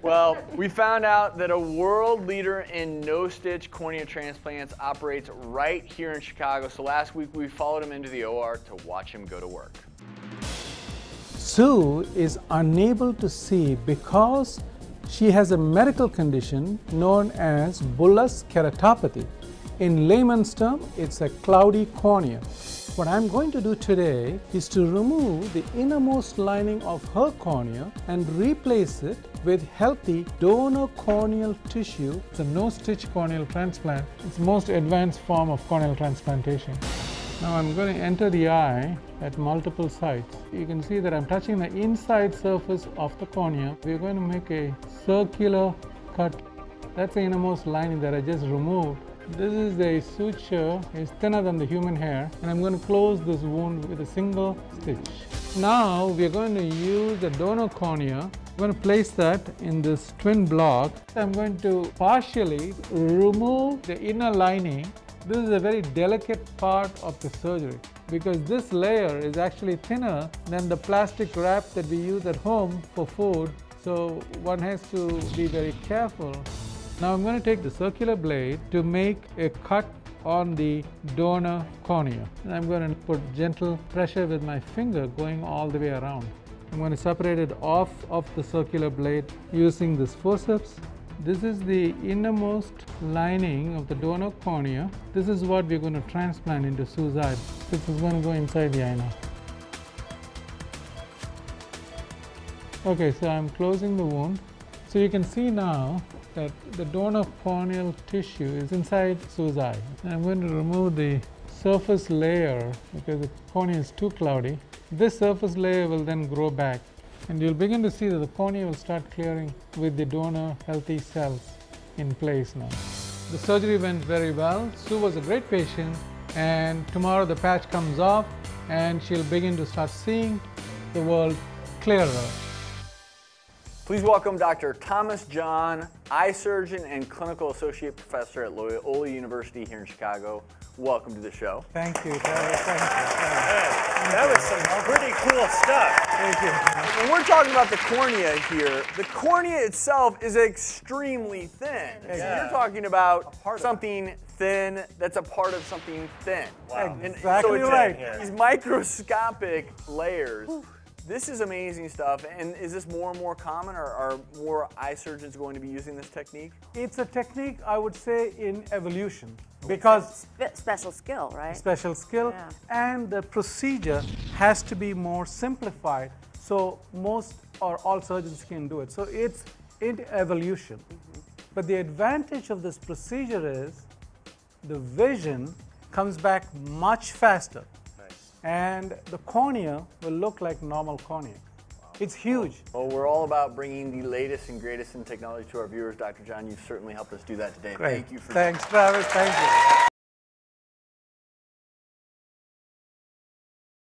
Well, we found out that a world leader in no-stitch cornea transplants operates right here in Chicago. So last week we followed him into the OR to watch him go to work. Sue is unable to see because she has a medical condition known as bullous keratopathy. In layman's term, it's a cloudy cornea. What I'm going to do today is to remove the innermost lining of her cornea and replace it with healthy donor corneal tissue. It's a no-stitch corneal transplant. It's the most advanced form of corneal transplantation. Now I'm going to enter the eye at multiple sites. You can see that I'm touching the inside surface of the cornea. We're going to make a circular cut. That's the innermost lining that I just removed this is a suture, it's thinner than the human hair, and I'm going to close this wound with a single stitch. Now we're going to use the donor cornea. I'm going to place that in this twin block. I'm going to partially remove the inner lining. This is a very delicate part of the surgery because this layer is actually thinner than the plastic wrap that we use at home for food. So one has to be very careful now I'm going to take the circular blade to make a cut on the donor cornea. And I'm going to put gentle pressure with my finger going all the way around. I'm going to separate it off of the circular blade using this forceps. This is the innermost lining of the donor cornea. This is what we're going to transplant into eye. This is going to go inside the eye now. Okay, so I'm closing the wound. So you can see now that the donor corneal tissue is inside Sue's eye. I'm going to remove the surface layer because the cornea is too cloudy. This surface layer will then grow back and you'll begin to see that the cornea will start clearing with the donor healthy cells in place now. The surgery went very well. Sue was a great patient and tomorrow the patch comes off and she'll begin to start seeing the world clearer. Please welcome Dr. Thomas John, eye surgeon and clinical associate professor at Loyola University here in Chicago. Welcome to the show. Thank you, Thank you. That was some pretty cool stuff. Thank you. When we're talking about the cornea here, the cornea itself is extremely thin. Yeah. So you're talking about something thin that's a part of something thin. Wow. Exactly so right. These microscopic layers. This is amazing stuff. And is this more and more common, or are more eye surgeons going to be using this technique? It's a technique, I would say, in evolution. Because Spe special skill, right? Special skill, yeah. and the procedure has to be more simplified. So most or all surgeons can do it. So it's in evolution. Mm -hmm. But the advantage of this procedure is the vision comes back much faster and the cornea will look like normal cornea. It's huge. Well, we're all about bringing the latest and greatest in technology to our viewers. Dr. John, you've certainly helped us do that today. Great. Thank you for Thanks, Travis. Thank you.